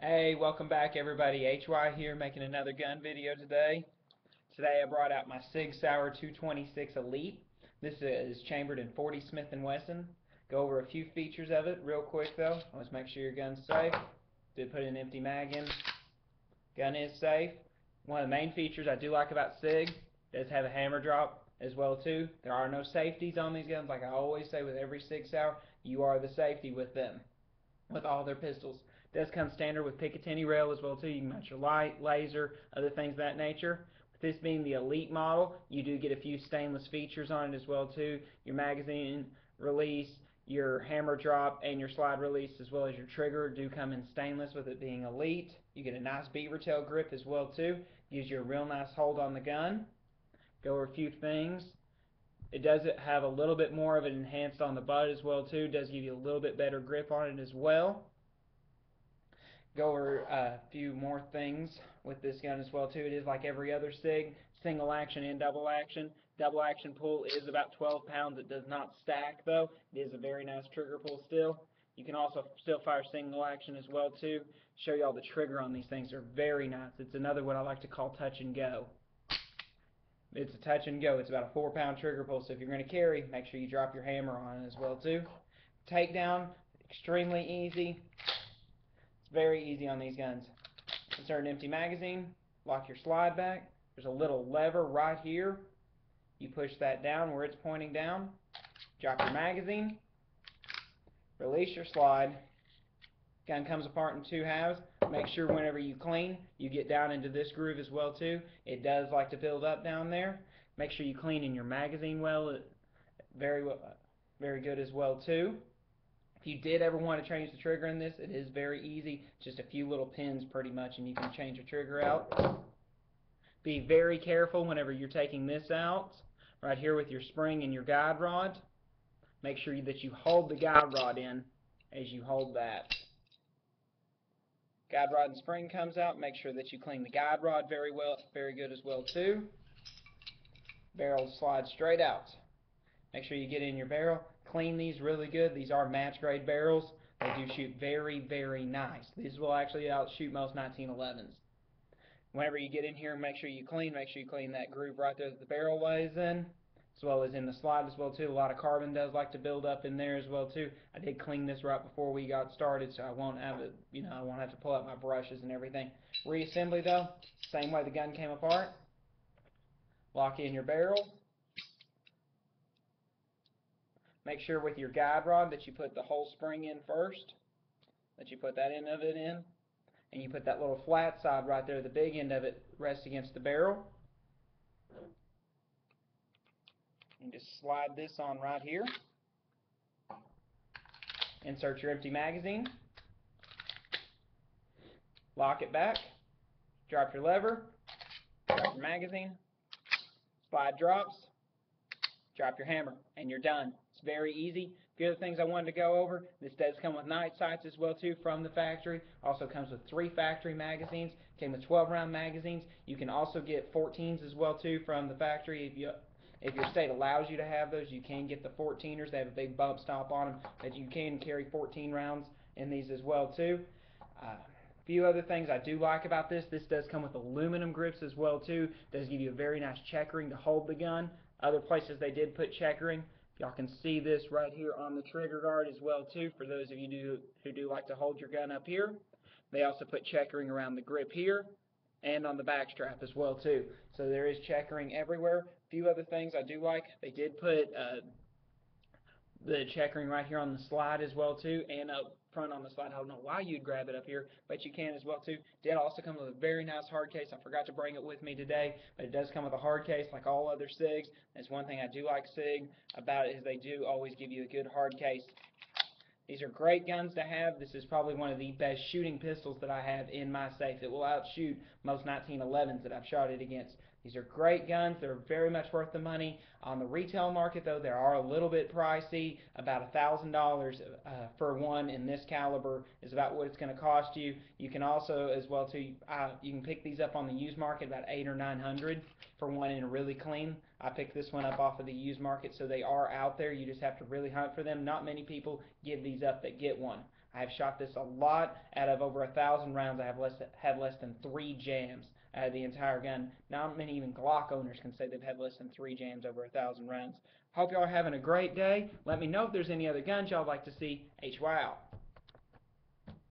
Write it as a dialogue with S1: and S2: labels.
S1: Hey, welcome back everybody. HY here making another gun video today. Today I brought out my Sig Sauer 226 Elite. This is chambered in 40 Smith & Wesson. Go over a few features of it real quick though. Let's make sure your gun's safe. Did put an empty mag in. Gun is safe. One of the main features I do like about Sig does have a hammer drop as well too. There are no safeties on these guns like I always say with every Sig Sauer. You are the safety with them. With all their pistols. Does come standard with Picatinny rail as well too. You can mount your light, laser, other things of that nature. With this being the Elite model, you do get a few stainless features on it as well too. Your magazine release, your hammer drop, and your slide release as well as your trigger do come in stainless with it being Elite. You get a nice beaver tail grip as well too. Gives you a real nice hold on the gun. Go over a few things. It does have a little bit more of an enhanced on the butt as well too. It does give you a little bit better grip on it as well go over a few more things with this gun as well too. It is like every other SIG, single action and double action. Double action pull is about 12 pounds. It does not stack though. It is a very nice trigger pull still. You can also still fire single action as well too. Show you all the trigger on these things. They're very nice. It's another what I like to call touch and go. It's a touch and go. It's about a four pound trigger pull. So if you're going to carry, make sure you drop your hammer on it as well too. Takedown, extremely easy. It's very easy on these guns. Insert an empty magazine, lock your slide back. There's a little lever right here. You push that down where it's pointing down. Drop your magazine. Release your slide. Gun comes apart in two halves. Make sure whenever you clean, you get down into this groove as well too. It does like to build up down there. Make sure you clean in your magazine well. Uh, very, well, uh, very good as well too. If you did ever want to change the trigger in this, it is very easy. Just a few little pins pretty much and you can change the trigger out. Be very careful whenever you're taking this out. Right here with your spring and your guide rod. Make sure that you hold the guide rod in as you hold that. Guide rod and spring comes out. Make sure that you clean the guide rod very well, very good as well too. Barrel slides straight out. Make sure you get in your barrel clean these really good. These are match grade barrels. They do shoot very, very nice. These will actually outshoot most 1911s. Whenever you get in here, make sure you clean. Make sure you clean that groove right there that the barrel lays in, as well as in the slide as well too. A lot of carbon does like to build up in there as well too. I did clean this right before we got started, so I won't have it. You know, I won't have to pull out my brushes and everything. Reassembly though, same way the gun came apart. Lock in your barrel. Make sure with your guide rod that you put the whole spring in first, that you put that end of it in, and you put that little flat side right there, the big end of it rests against the barrel. Just slide this on right here. Insert your empty magazine. Lock it back. Drop your lever. Drop your magazine. Slide drops. Drop your hammer. And you're done. It's very easy. The other things I wanted to go over, this does come with night sights as well too from the factory. Also comes with three factory magazines. Came with 12 round magazines. You can also get 14s as well too from the factory if you if your state allows you to have those, you can get the 14ers. They have a big bump stop on them that you can carry 14 rounds in these as well too. Uh, a few other things I do like about this, this does come with aluminum grips as well too. Does give you a very nice checkering to hold the gun. Other places they did put checkering. Y'all can see this right here on the trigger guard as well too for those of you do, who do like to hold your gun up here. They also put checkering around the grip here and on the back strap as well too. So there is checkering everywhere. A few other things I do like, they did put uh, the checkering right here on the slide as well too and up front on the slide. I don't know why you'd grab it up here, but you can as well too. Did also come with a very nice hard case. I forgot to bring it with me today, but it does come with a hard case like all other SIGs. That's one thing I do like SIG about it is they do always give you a good hard case. These are great guns to have. This is probably one of the best shooting pistols that I have in my safe. It will outshoot most 1911s that I've shot it against. These are great guns. They're very much worth the money. On the retail market, though, they are a little bit pricey. About $1,000 uh, for one in this caliber is about what it's going to cost you. You can also, as well, too, uh, you can pick these up on the used market about eight or 900 for one in really clean. I picked this one up off of the used market, so they are out there. You just have to really hunt for them. Not many people give these up that get one. I have shot this a lot. Out of over a thousand rounds, I have less had less than three jams of the entire gun. Not many even Glock owners can say they've had less than three jams over a thousand rounds. Hope y'all are having a great day. Let me know if there's any other guns y'all like to see. HY out.